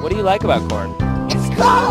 What do you like about corn? It's cold.